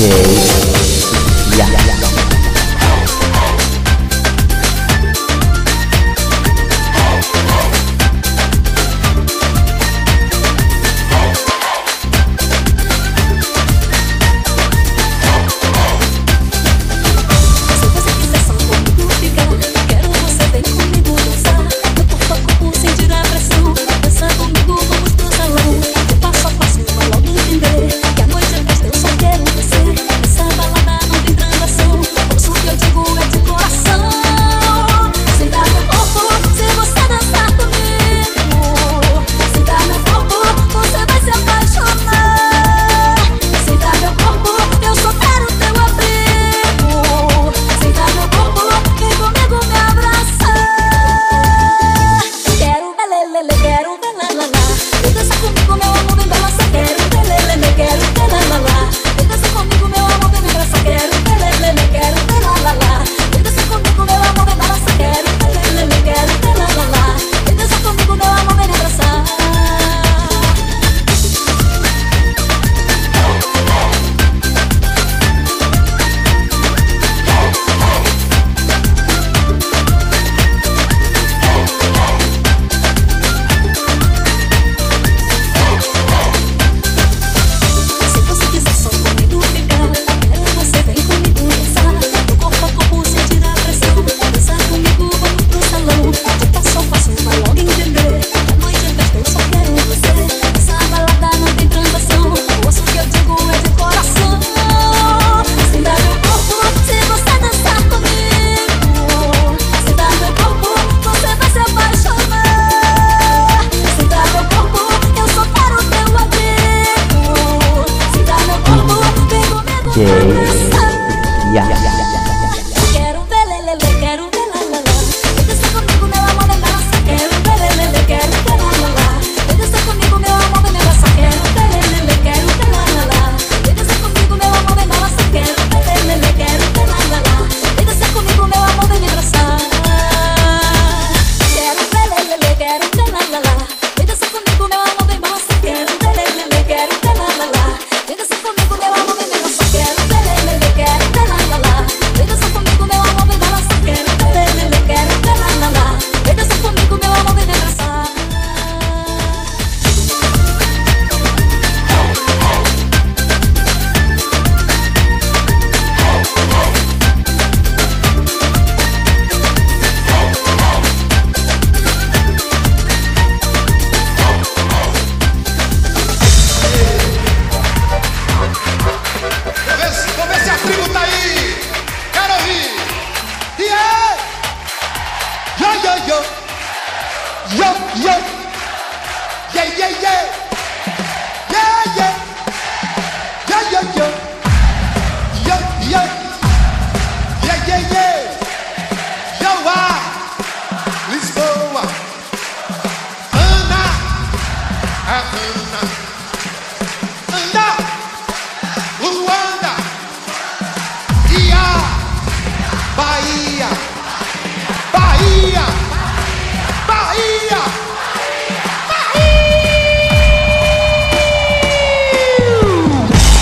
day. lá, lá. Vem dançar comigo, meu amor, vem balançar até Yeah. yeah. Yup, yup.